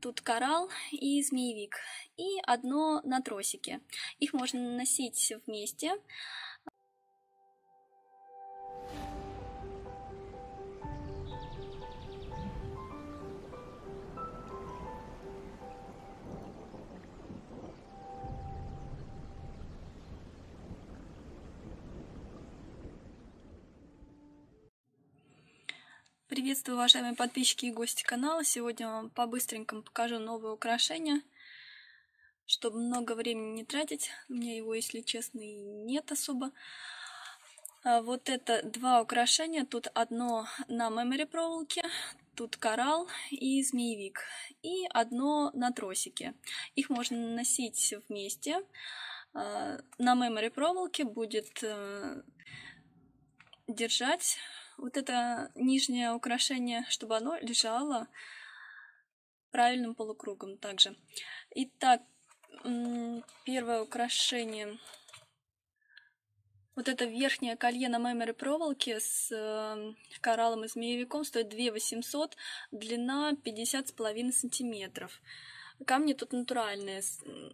Тут коралл и змеевик. И одно на тросике. Их можно наносить вместе. Приветствую, уважаемые подписчики и гости канала. Сегодня вам по-быстренькому покажу новое украшение, чтобы много времени не тратить. У меня его, если честно, и нет особо. А вот это два украшения. Тут одно на мемори проволоке, тут коралл и змеевик. И одно на тросике. Их можно наносить вместе. А, на мемори проволоке будет э, держать вот это нижнее украшение, чтобы оно лежало правильным полукругом также. Итак, первое украшение. Вот это верхнее колье на мемори проволоке с э, кораллом и змеевиком стоит 2 800, длина 50,5 сантиметров. Камни тут натуральные,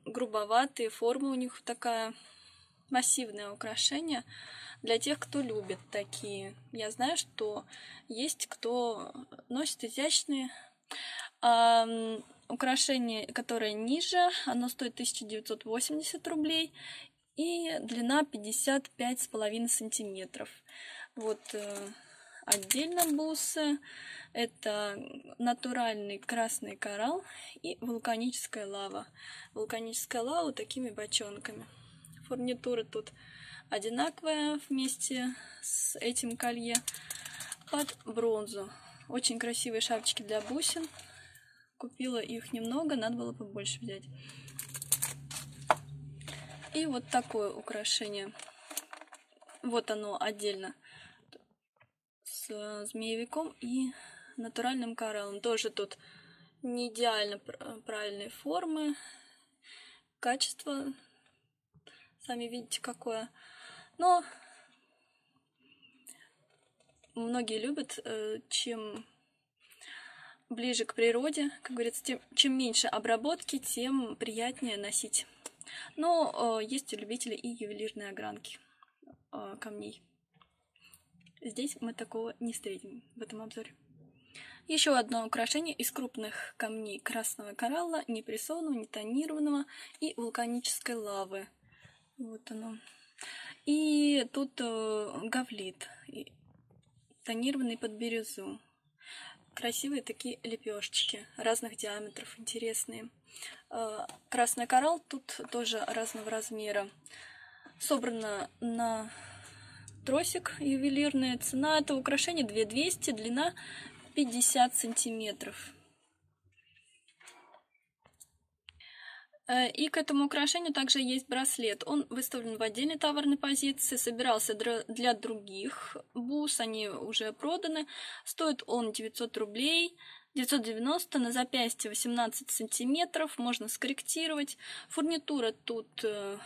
грубоватые, форма у них такая массивное украшение для тех, кто любит такие. Я знаю, что есть кто носит изящные. А, украшение, которое ниже, оно стоит 1980 рублей и длина 55,5 сантиметров. Вот э, отдельно бусы. Это натуральный красный коралл и вулканическая лава. Вулканическая лава такими бочонками. Фурнитура тут одинаковая вместе с этим колье под бронзу. Очень красивые шапочки для бусин. Купила их немного, надо было побольше взять. И вот такое украшение. Вот оно отдельно с змеевиком и натуральным кораллом. Тоже тут не идеально правильной формы. Качество, сами видите, какое. Но многие любят, э, чем ближе к природе, как говорится, тем, чем меньше обработки, тем приятнее носить. Но э, есть любители и ювелирной огранки э, камней. Здесь мы такого не встретим в этом обзоре. Еще одно украшение из крупных камней красного коралла, не прессованного, не тонированного и вулканической лавы. Вот оно. И тут э, гавлит, тонированный под бирюзу. Красивые такие лепешечки разных диаметров, интересные. Э, красный коралл тут тоже разного размера. Собрано на тросик ювелирная. Цена этого украшения 2200, длина 50 сантиметров. И к этому украшению также есть браслет. Он выставлен в отдельной товарной позиции, собирался для других бус, они уже проданы. Стоит он 900 рублей. 990 на запястье 18 сантиметров, можно скорректировать. Фурнитура тут, э,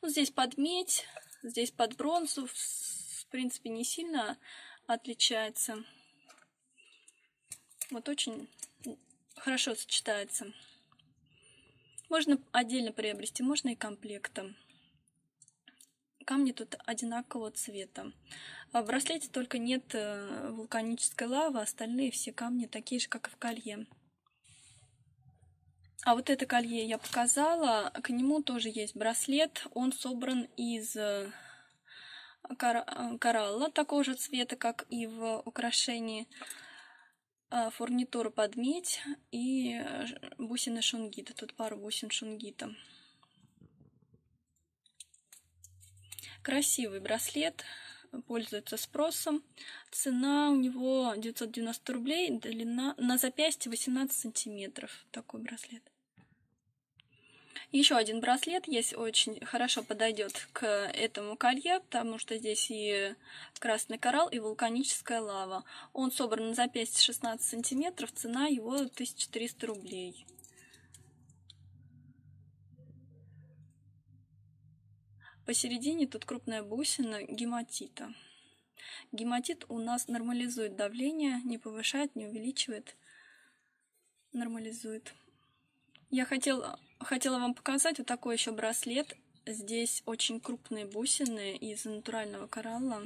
ну, здесь под медь, здесь под бронзу, в принципе, не сильно отличается. Вот очень хорошо сочетается. Можно отдельно приобрести, можно и комплектом. Камни тут одинакового цвета. А в браслете только нет э, вулканической лавы, остальные все камни такие же, как и в колье. А вот это колье я показала, к нему тоже есть браслет. Он собран из э, коралла такого же цвета, как и в украшении. А, фурнитура под медь и э, бусины шунгита. Тут пару бусин шунгита. Красивый браслет, пользуется спросом. Цена у него 990 рублей, длина на запястье 18 сантиметров. Такой браслет. Еще один браслет есть, очень хорошо подойдет к этому колье, потому что здесь и красный коралл, и вулканическая лава. Он собран на запястье 16 сантиметров, цена его 1300 рублей. Посередине тут крупная бусина гематита. Гематит у нас нормализует давление, не повышает, не увеличивает. нормализует. Я хотела, хотела вам показать вот такой еще браслет. Здесь очень крупные бусины из натурального коралла.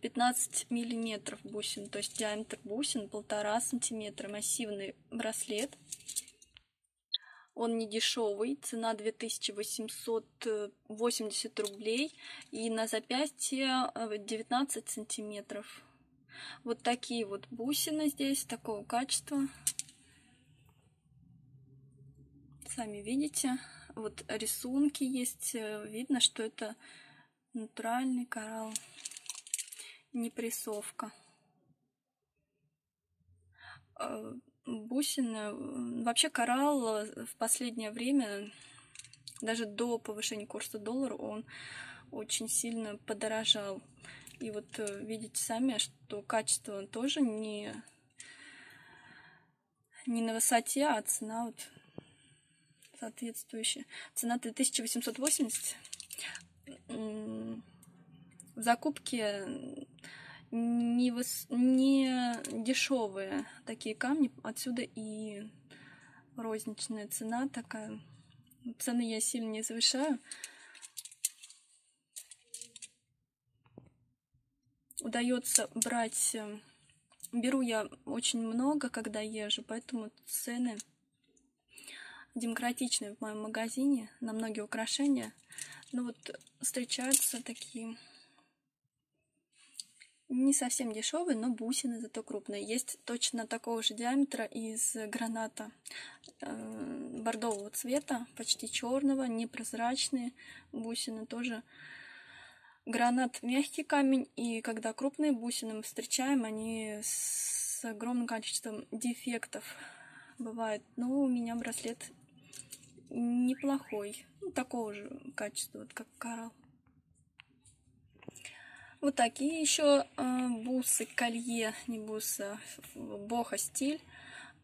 15 миллиметров бусин, то есть диаметр бусин полтора сантиметра. Массивный браслет. Он не дешевый, цена 2880 рублей. И на запястье 19 э, сантиметров. Вот такие вот бусины здесь, такого качества. Сами видите, вот рисунки есть, э, видно, что это натуральный коралл, не прессовка. Э, бусины, вообще коралл в последнее время, даже до повышения курса доллара, он очень сильно подорожал. И вот э, видите сами, что качество тоже не, не на высоте, а цена вот соответствующая. Цена 2880. В закупке не, выс... не дешевые такие камни, отсюда и розничная цена такая. Цены я сильно не завышаю. Удается брать... Э, беру я очень много, когда езжу, поэтому цены демократичные в моем магазине на многие украшения. Но вот встречаются такие не совсем дешевые, но бусины зато крупные. Есть точно такого же диаметра из граната э, бордового цвета, почти черного, непрозрачные бусины тоже. Гранат мягкий камень, и когда крупные бусины мы встречаем, они с огромным количеством дефектов бывает. Но у меня браслет неплохой. Ну, такого же качества, вот как коралл. Вот такие еще э, бусы, колье, не бусы, боха стиль.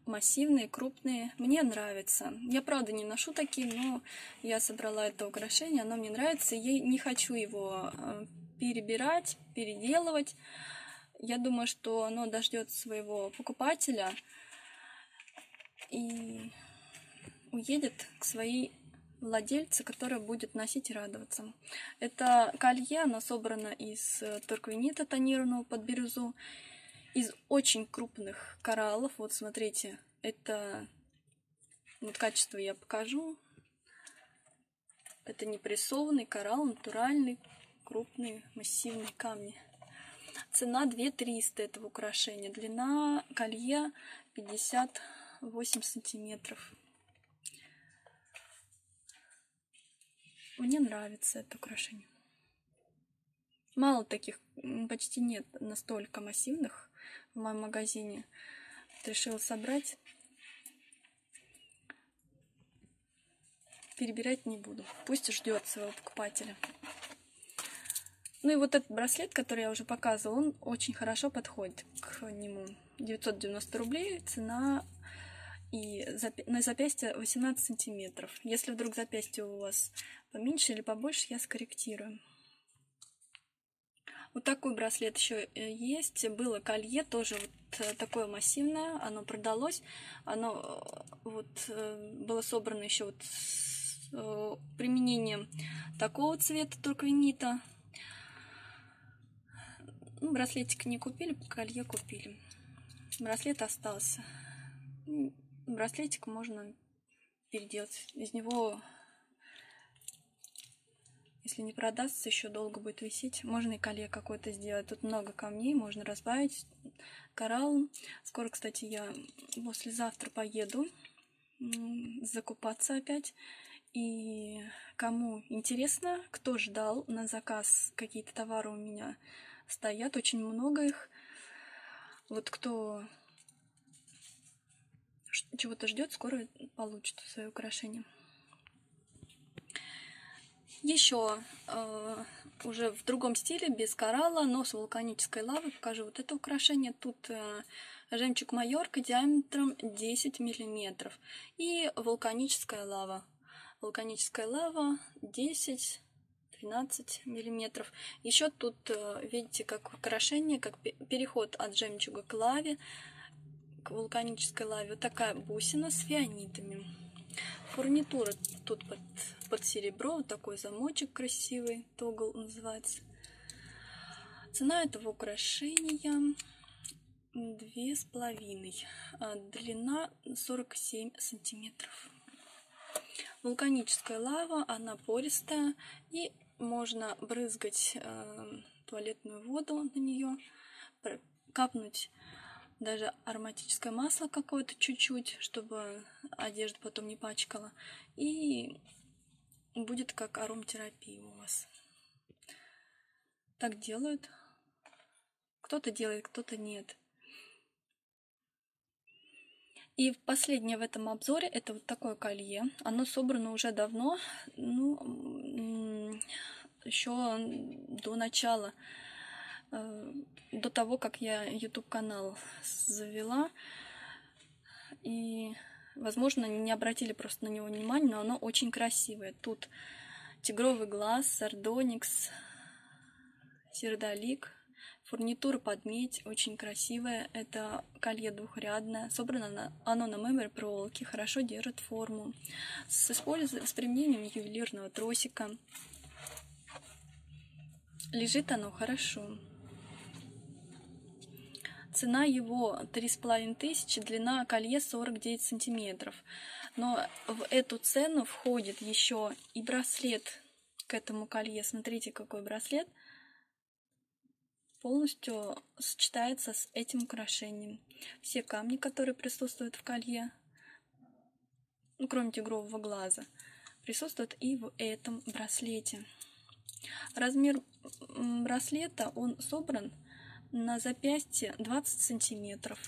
Массивные, крупные. Мне нравится. Я, правда, не ношу такие, но я собрала это украшение. Оно мне нравится. Я не хочу его э, перебирать, переделывать. Я думаю, что оно дождет своего покупателя. И уедет к своей владельце, которая будет носить и радоваться. Это колье, оно собрано из э, торквенита тонированного под бирюзу, из очень крупных кораллов. Вот смотрите, это вот качество я покажу. Это не прессованный коралл, натуральный, крупный, массивный камни. Цена 2300 этого украшения. Длина колье 58 сантиметров. Мне нравится это украшение. Мало таких, почти нет настолько массивных в моем магазине. Решила собрать. Перебирать не буду. Пусть ждет своего покупателя. Ну и вот этот браслет, который я уже показывала, он очень хорошо подходит к нему. 990 рублей, цена и на запястье 18 сантиметров. Если вдруг запястье у вас поменьше или побольше, я скорректирую. Вот такой браслет еще э, есть. Было колье, тоже вот э, такое массивное. Оно продалось. Оно э, вот было собрано еще вот с применением такого цвета турквенита. Ну, браслетик не купили, колье купили. Браслет остался браслетик можно переделать. Из него, если не продастся, еще долго будет висеть. Можно и колье какое-то сделать. Тут много камней, можно разбавить коралл. Скоро, кстати, я послезавтра поеду закупаться опять. И кому интересно, кто ждал на заказ, какие-то товары у меня стоят, очень много их. Вот кто чего-то ждет, скоро получит свое украшение. Еще э, уже в другом стиле, без коралла, но с вулканической лавой покажу вот это украшение. Тут э, жемчуг майорка диаметром 10 миллиметров и вулканическая лава. Вулканическая лава 10 12 миллиметров. Еще тут, э, видите, как украшение, как переход от жемчуга к лаве к вулканической лаве. Вот такая бусина с фианитами. Фурнитура тут под, под серебро, вот такой замочек красивый, тогл называется. Цена этого украшения две с половиной, а длина 47 сантиметров. Вулканическая лава, она пористая и можно брызгать э, туалетную воду на нее, капнуть даже ароматическое масло какое-то чуть-чуть, чтобы одежда потом не пачкала. И будет как ароматерапия у вас. Так делают. Кто-то делает, кто-то нет. И последнее в этом обзоре это вот такое колье. Оно собрано уже давно, ну, еще до начала до того, как я YouTube канал завела. И, возможно, не обратили просто на него внимания, но оно очень красивое. Тут тигровый глаз, сардоникс, сердолик, фурнитура под медь, очень красивая. Это колье двухрядное, собрано оно на мемори проволоке, хорошо держит форму, с, использованием, с применением ювелирного тросика. Лежит оно хорошо. Цена его 3,5 тысячи, длина колье 49 сантиметров. Но в эту цену входит еще и браслет к этому колье. Смотрите, какой браслет. Полностью сочетается с этим украшением. Все камни, которые присутствуют в колье, ну, кроме тигрового глаза, присутствуют и в этом браслете. Размер браслета, он собран на запястье 20 сантиметров.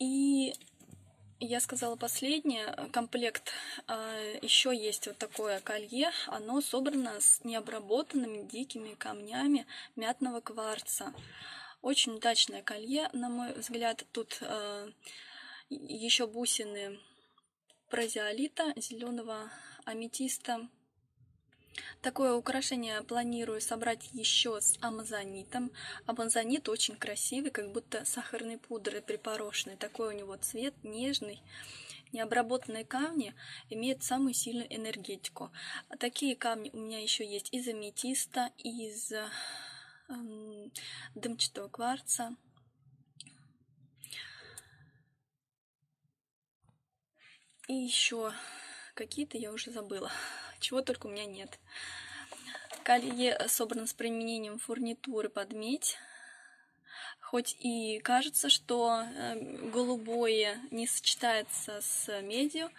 И я сказала последнее, комплект. А, еще есть вот такое колье. Оно собрано с необработанными дикими камнями мятного кварца. Очень удачное колье, на мой взгляд. Тут а, еще бусины прозиолита, зеленого аметиста, Такое украшение планирую собрать еще с амазонитом. Амазонит очень красивый, как будто сахарной пудрой припорошенный. Такой у него цвет нежный. Необработанные камни имеют самую сильную энергетику. Такие камни у меня еще есть из аметиста, из эм, дымчатого кварца. И еще какие-то я уже забыла чего только у меня нет. Колье собрано с применением фурнитуры под медь. Хоть и кажется, что э, голубое не сочетается с медью,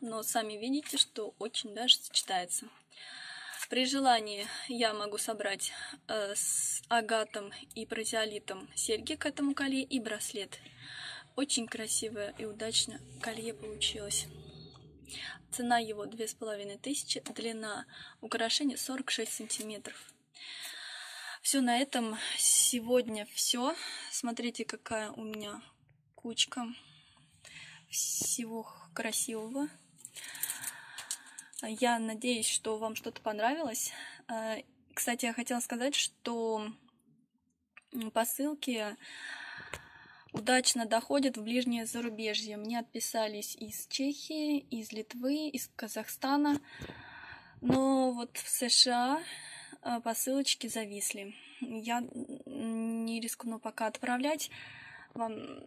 но сами видите, что очень даже сочетается. При желании я могу собрать э, с агатом и прозиолитом серьги к этому колье и браслет. Очень красивое и удачно колье получилось. Цена его две с половиной тысячи, длина украшения 46 сантиметров. Все на этом сегодня все. Смотрите, какая у меня кучка всего красивого. Я надеюсь, что вам что-то понравилось. А, кстати, я хотела сказать, что посылки удачно доходят в ближнее зарубежье. Мне отписались из Чехии, из Литвы, из Казахстана. Но вот в США э, посылочки зависли. Я не рискну пока отправлять. Вам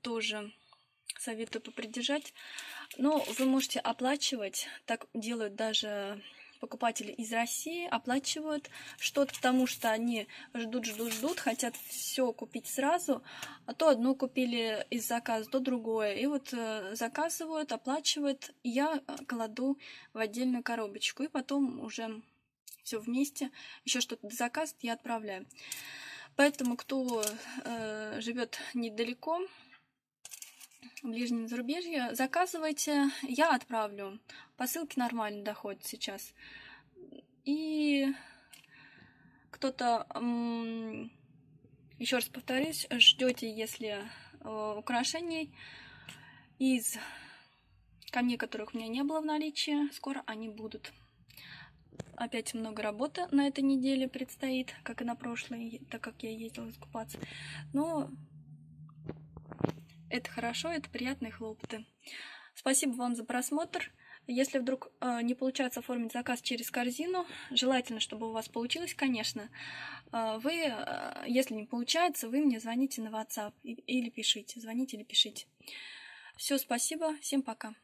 тоже советую попридержать. Но вы можете оплачивать. Так делают даже покупатели из России оплачивают что-то, потому что они ждут, ждут, ждут, хотят все купить сразу, а то одно купили из заказа, то другое. И вот э, заказывают, оплачивают, и я э, кладу в отдельную коробочку, и потом уже все вместе, еще что-то заказывает, я отправляю. Поэтому, кто э, живет недалеко, в ближнем зарубежье, заказывайте, я отправлю. Посылки нормально доходят сейчас. И кто-то, еще раз повторюсь, ждете, если э, украшений из камней, которых у меня не было в наличии, скоро они будут. опять много работы на этой неделе предстоит, как и на прошлой, так как я ездила искупаться. Но это хорошо, это приятные хлопоты. Спасибо вам за просмотр. Если вдруг э, не получается оформить заказ через корзину, желательно, чтобы у вас получилось, конечно. Э, вы, э, если не получается, вы мне звоните на WhatsApp или пишите. Звоните или пишите. Все, спасибо, всем пока.